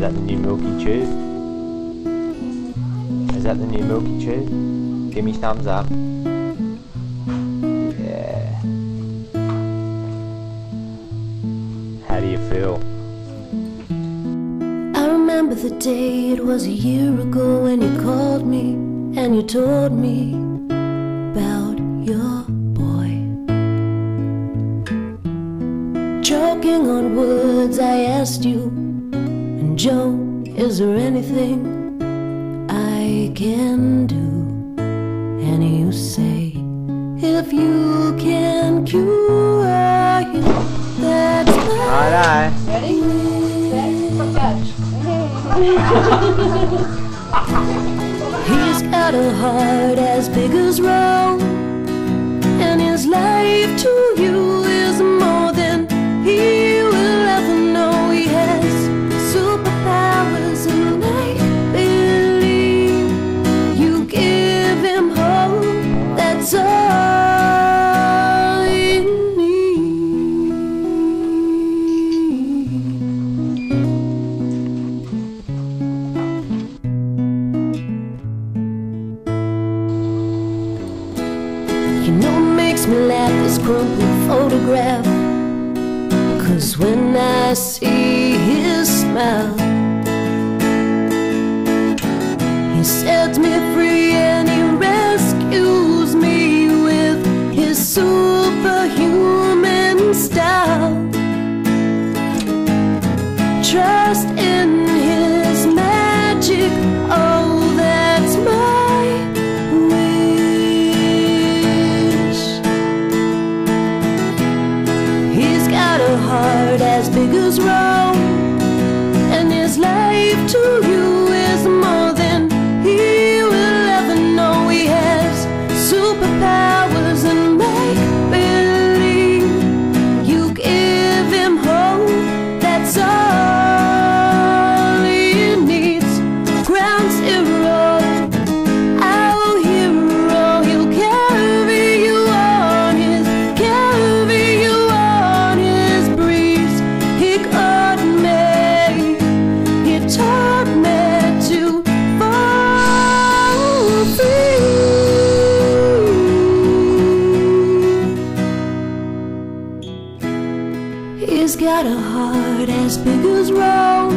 Is that the new Milky Chew? Is that the new Milky Chew? Give me thumbs up. Yeah. How do you feel? I remember the day it was a year ago when you called me and you told me about your boy. choking on words I asked you Joe, is there anything I can do? And you say, if you can cure him, that's Righto. Ready? Set, catch. He's got a heart as big as Rome, crumpled photograph. Cause when I see his smile heart as big as Rome, and his life to you got a heart as big as Rome.